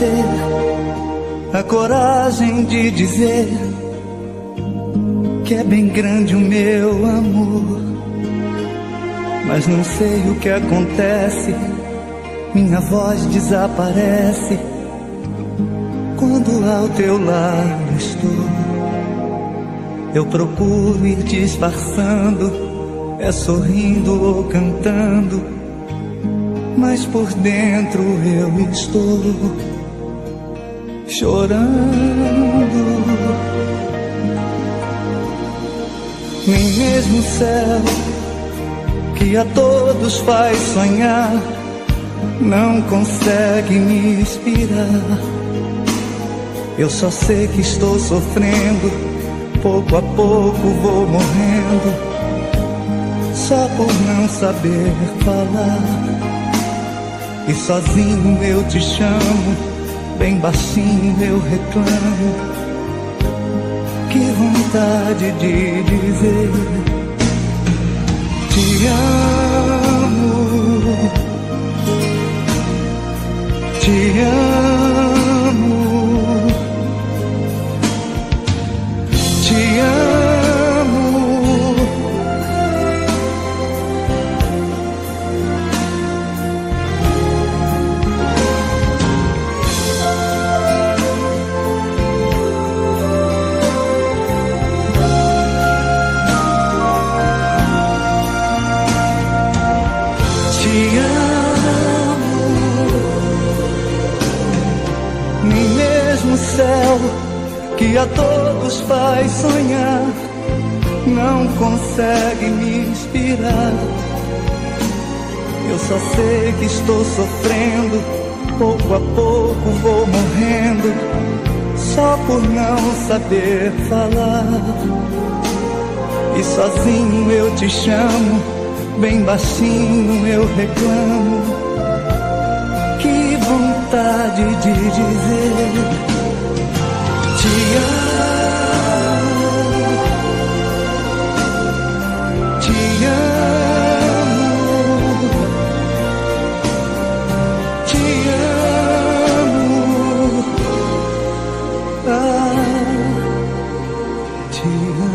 ter a coragem de dizer que é bem grande o meu amor. Mas não sei o que acontece, minha voz desaparece quando ao teu lado estou. Eu procuro ir disfarçando, é sorrindo ou cantando, mas por dentro eu estou chorando. Nem mesmo o céu, que a todos faz sonhar, não consegue me inspirar. Eu só sei que estou sofrendo pouco a pouco vou morrendo, só por não saber falar. E sozinho eu te chamo, bem baixinho eu reclamo. Que vontade de dizer: Te amo, que a todos faz sonhar, não consegue me inspirar. Eu só sei que estou sofrendo, pouco a pouco vou morrendo, só por não saber falar. E sozinho eu te chamo, bem baixinho eu reclamo vontade de dizer: Te amo, te amo, te amo, ah, te amo.